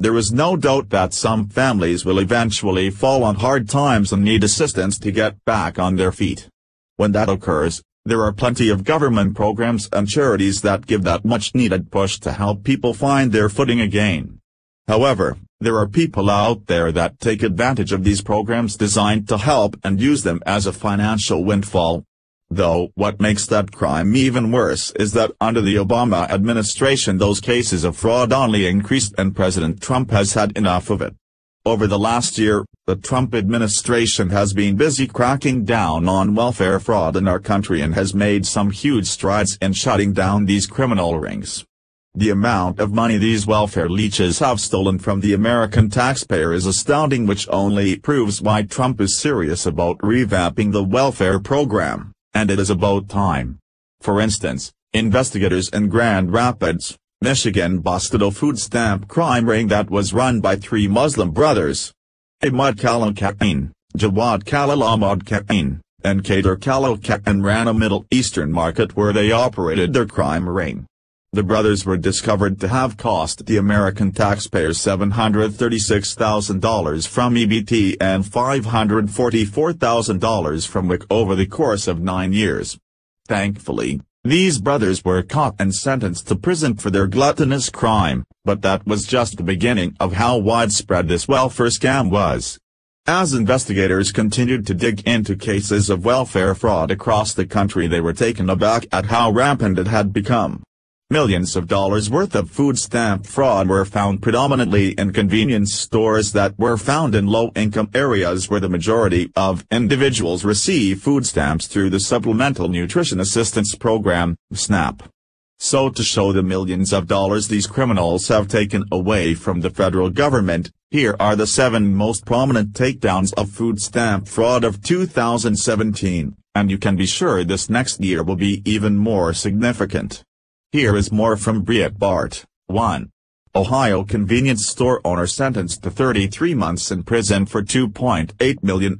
There is no doubt that some families will eventually fall on hard times and need assistance to get back on their feet. When that occurs, there are plenty of government programs and charities that give that much needed push to help people find their footing again. However, there are people out there that take advantage of these programs designed to help and use them as a financial windfall. Though what makes that crime even worse is that under the Obama administration those cases of fraud only increased and President Trump has had enough of it. Over the last year, the Trump administration has been busy cracking down on welfare fraud in our country and has made some huge strides in shutting down these criminal rings. The amount of money these welfare leeches have stolen from the American taxpayer is astounding which only proves why Trump is serious about revamping the welfare program and it is about time. For instance, investigators in Grand Rapids, Michigan busted a food stamp crime ring that was run by three Muslim brothers. Ahmad Khalil Ka'in, Jawad Khalil Ahmad Ka'in, and Kader Khalil Ka'in ran a Middle Eastern market where they operated their crime ring. The brothers were discovered to have cost the American taxpayers $736,000 from EBT and $544,000 from WIC over the course of nine years. Thankfully, these brothers were caught and sentenced to prison for their gluttonous crime, but that was just the beginning of how widespread this welfare scam was. As investigators continued to dig into cases of welfare fraud across the country they were taken aback at how rampant it had become. Millions of dollars worth of food stamp fraud were found predominantly in convenience stores that were found in low-income areas where the majority of individuals receive food stamps through the Supplemental Nutrition Assistance Program, SNAP. So to show the millions of dollars these criminals have taken away from the federal government, here are the seven most prominent takedowns of food stamp fraud of 2017, and you can be sure this next year will be even more significant. Here is more from Breitbart. 1. Ohio convenience store owner sentenced to 33 months in prison for $2.8 million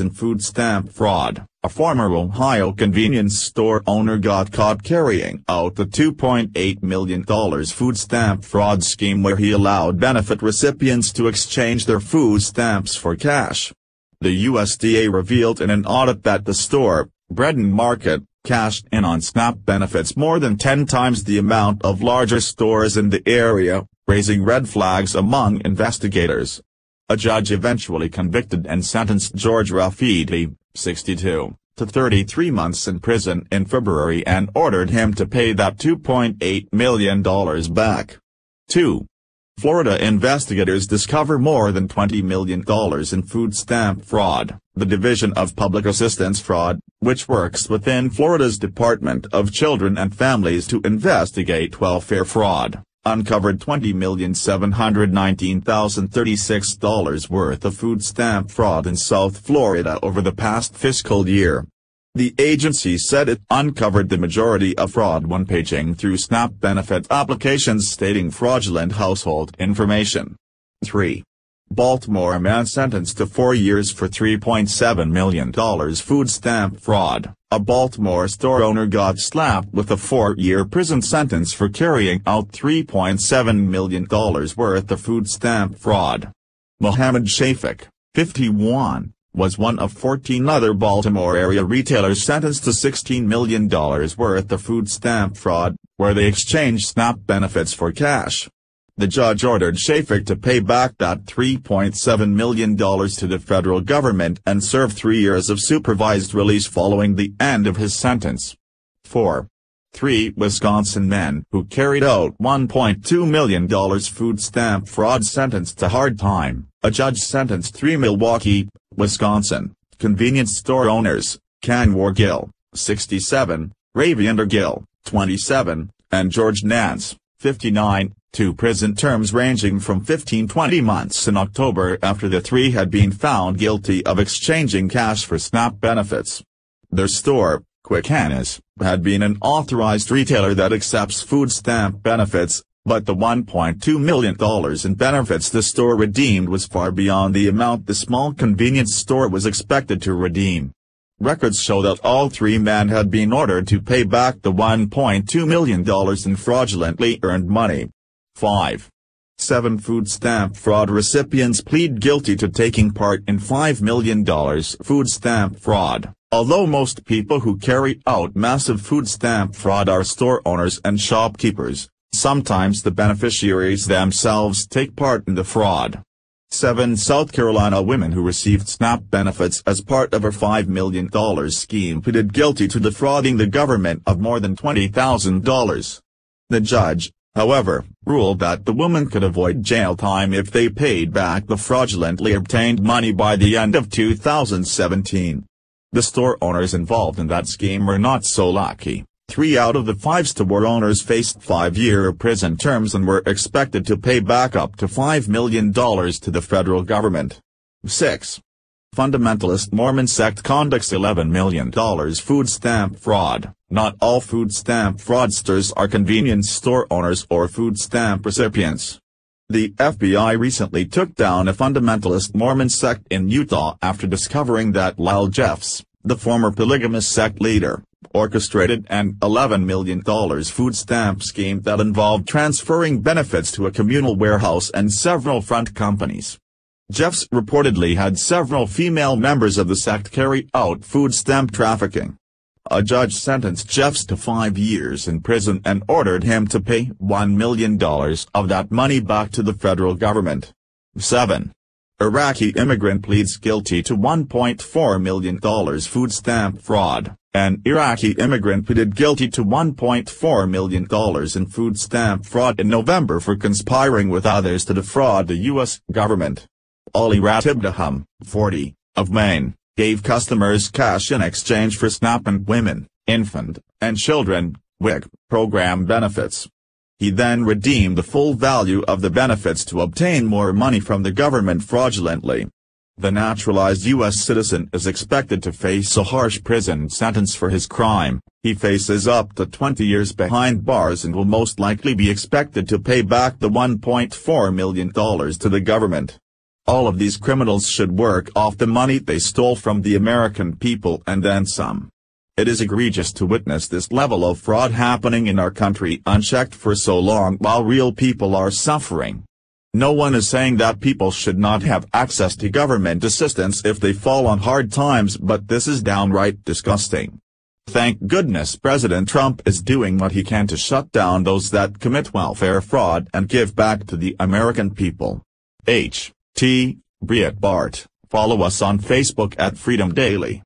in food stamp fraud. A former Ohio convenience store owner got caught carrying out the $2.8 million food stamp fraud scheme where he allowed benefit recipients to exchange their food stamps for cash. The USDA revealed in an audit that the store, Bread and Market, cashed in on SNAP benefits more than 10 times the amount of larger stores in the area, raising red flags among investigators. A judge eventually convicted and sentenced George Rafidi, 62, to 33 months in prison in February and ordered him to pay that $2.8 million back. 2. Florida investigators discover more than $20 million in food stamp fraud. The Division of Public Assistance Fraud, which works within Florida's Department of Children and Families to investigate welfare fraud, uncovered $20,719,036 worth of food stamp fraud in South Florida over the past fiscal year. The agency said it uncovered the majority of fraud when paging through SNAP benefit applications stating fraudulent household information. 3. Baltimore man sentenced to four years for $3.7 million food stamp fraud. A Baltimore store owner got slapped with a four-year prison sentence for carrying out $3.7 million worth of food stamp fraud. Mohammed Shafik, 51, was one of 14 other Baltimore area retailers sentenced to $16 million worth of food stamp fraud, where they exchanged SNAP benefits for cash. The judge ordered Shafik to pay back that $3.7 million to the federal government and serve three years of supervised release following the end of his sentence. 4. Three Wisconsin men who carried out $1.2 million food stamp fraud sentenced to hard time. A judge sentenced three Milwaukee, Wisconsin, convenience store owners, Kanwar Gill, 67, Ravinder Gill, 27, and George Nance, 59, to prison terms ranging from 15-20 months in October after the three had been found guilty of exchanging cash for SNAP benefits. Their store, Quick Annis, had been an authorized retailer that accepts food stamp benefits, but the $1.2 million in benefits the store redeemed was far beyond the amount the small convenience store was expected to redeem. Records show that all three men had been ordered to pay back the $1.2 million in fraudulently earned money. 5. Seven food stamp fraud recipients plead guilty to taking part in $5 million food stamp fraud. Although most people who carry out massive food stamp fraud are store owners and shopkeepers, sometimes the beneficiaries themselves take part in the fraud. Seven South Carolina women who received SNAP benefits as part of a $5 million scheme pleaded guilty to defrauding the government of more than $20,000. The judge, however, ruled that the women could avoid jail time if they paid back the fraudulently obtained money by the end of 2017. The store owners involved in that scheme were not so lucky. Three out of the five store owners faced five-year prison terms and were expected to pay back up to $5 million to the federal government. 6. Fundamentalist Mormon sect conducts $11 million food stamp fraud. Not all food stamp fraudsters are convenience store owners or food stamp recipients. The FBI recently took down a fundamentalist Mormon sect in Utah after discovering that Lyle Jeffs, the former polygamous sect leader, orchestrated an $11 million food stamp scheme that involved transferring benefits to a communal warehouse and several front companies. Jeffs reportedly had several female members of the sect carry out food stamp trafficking. A judge sentenced Jeffs to five years in prison and ordered him to pay $1 million of that money back to the federal government. 7. Iraqi immigrant pleads guilty to $1.4 million food stamp fraud. An Iraqi immigrant pleaded guilty to $1.4 million in food stamp fraud in November for conspiring with others to defraud the U.S. government. Ali Ratibdaham, 40, of Maine, gave customers cash in exchange for SNAP and Women, Infant, and Children, WIC, program benefits. He then redeemed the full value of the benefits to obtain more money from the government fraudulently. The naturalized U.S. citizen is expected to face a harsh prison sentence for his crime, he faces up to 20 years behind bars and will most likely be expected to pay back the $1.4 million to the government. All of these criminals should work off the money they stole from the American people and then some. It is egregious to witness this level of fraud happening in our country unchecked for so long while real people are suffering. No one is saying that people should not have access to government assistance if they fall on hard times but this is downright disgusting. Thank goodness President Trump is doing what he can to shut down those that commit welfare fraud and give back to the American people. H. T. Breitbart, follow us on Facebook at Freedom Daily.